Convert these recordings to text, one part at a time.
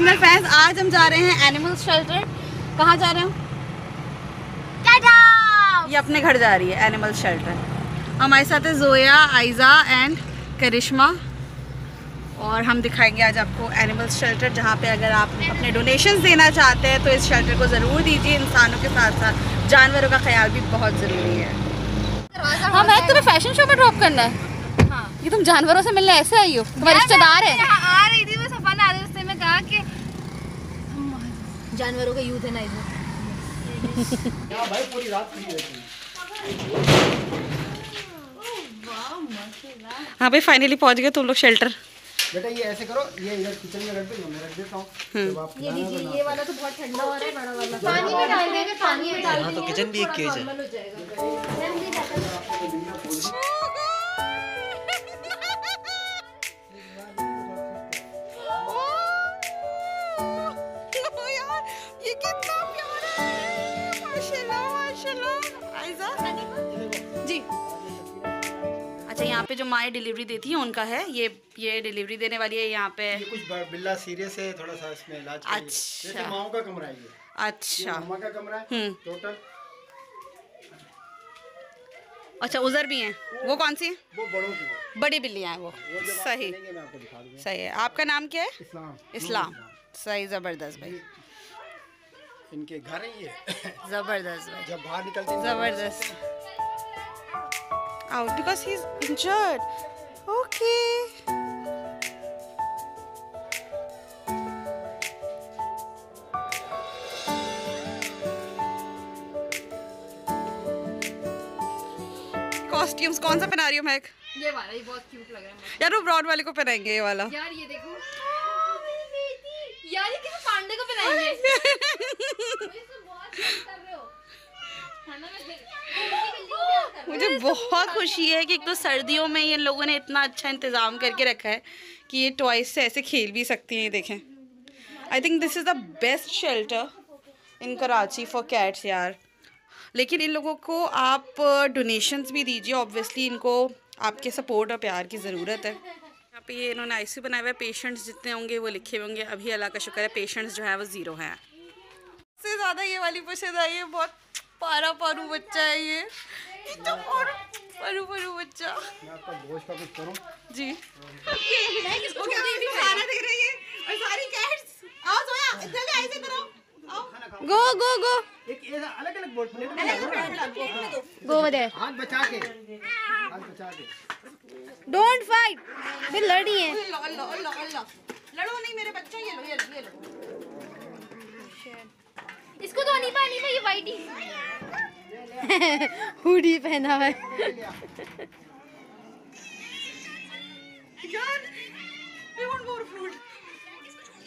Animal fans आज हम जा रहे हैं एनिमल शेल्टर कहाँ जा रहे हो? ये अपने घर जा रही है एनिमल शेल्टर हमारे साथ है जोया आयजा एंड करिश्मा और हम दिखाएँगे आज आपको एनिमल शेल्टर जहाँ पे अगर आप अपने डोनेशंस देना चाहते हैं तो इस शेल्टर को ज़रूर दीजिए। इंसानों के साथ साथ जानवरों का ख्याल भी बहुत ज़रूरी है। हाँ मैं तुम्हें फ़ैशन शो में ड्रॉप करना है। हाँ। ये तुम जानवरों से मिलने ऐसे आई हो? तुम्हारे रिश्तेदार है। आ रही थी मैं सफ़ा आ रही उससे मैं कहा कि जानवरों का यूथ है ना इधर। हाँ भाई फाइनली पहुँच गए तुम लोग शेल्टर बेटा ये ऐसे करो ये इधर किचन में रख दो मैं रख देता हूँ। ये लीजिए ये वाला तो बहुत ठंडा हो रहा है बड़ा वाला। पानी में डाल देंगे पानी में डाल हाँ तो किचन भी एक केज है है अच्छा यहाँ पे जो माए डिलीवरी देती है उनका है ये ये डिलीवरी देने वाली है यहाँ पे ये कुछ बिल्ला सीरियस है थोड़ा सा इसमें इलाज अच्छा। माओ का कमरा है ये ये अच्छा मामा का कमरा है हम्म। टोटल अच्छा उधर भी हैं वो कौन सी है वो बड़ों की है बड़ी बिल्लियाँ हैं वो वो सही सही है आपका नाम क्या है इस्लाम इस्लाम सही ज़बरदस्त भाई इनके घर है ये ज़बरदस्त भाई। जब बाहर निकलते हैं Zabardast. Out because he's injured. Okay. Costumes कौन सा पहना रही हो मैं ये वाला ये बहुत क्यूट लग रहा है यार वो ब्रॉड वाले को पहनाएँगे ये वाला। यार ये देखो। यार ये किसी पांडे को पहनाएँगे? बहुत खुशी है कि एक तो सर्दियों में ये लोगों ने इतना अच्छा इंतज़ाम करके रखा है कि ये टॉयज से ऐसे खेल भी सकती हैं, ये देखें। I think this is the best shelter in Karachi for cats यार। लेकिन इन लोगों को आप डोनेशंस भी दीजिए। ऑब्वियसली इनको आपके सपोर्ट और प्यार की ज़रूरत है। यहाँ पे ये इन्होंने आई सी बनाया हुआ है। पेशेंट्स जितने होंगे वो लिखे हुए होंगे। अभी अल्लाह का शुक्र है पेशेंट्स जो है वो ज़ीरो हैं। सबसे ज़्यादा ये वाली पसंद आई है, बहुत पारा पारू बच्चा है ये। कितना पारू। पारू पारू बच्चा। मैं आपका का कुछ करूँ? जी। ओके खाना दे रही है। और सारी कैट्स आओ सोया जल्दी ऐसे करो। गो गो गो। एक अलग अलग बोर्ड प्लेट में लगाओ। गो दे। हाथ बचा के। हाथ बचा के। डोंट फाइट फिर लड़ी है। अल्लाह अल्लाह अल्लाह अल्लाह। लड़ो नहीं मेरे बच्चा ये लो ये लो ये लो। इसको तो नहीं पानी ये वाइट ही। हुडी पहना हुआ है। यार आई वांट मोर फ़ूड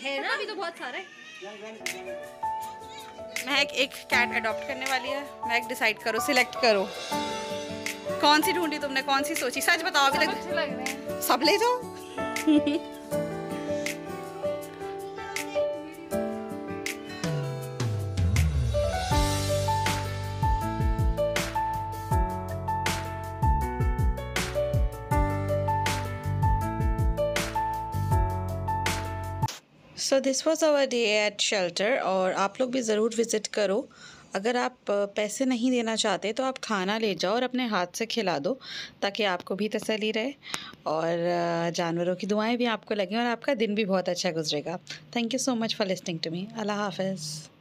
है ना अभी तो बहुत सारे। महक एक कैट अडॉप्ट करने वाली है। महक डिसाइड करो सिलेक्ट करो। कौन सी ढूंढी तुमने? कौन सी सोची? सच बताओ अभी तक। सब ले जाओ। So this was our day at shelter और आप लोग भी ज़रूर विज़िट करो। अगर आप पैसे नहीं देना चाहते तो आप खाना ले जाओ और अपने हाथ से खिला दो ताकि आपको भी तसली रहे और जानवरों की दुआएँ भी आपको लगें और आपका दिन भी बहुत अच्छा गुजरेगा। Thank you so much for listening to me अल्लाह हाफिज़।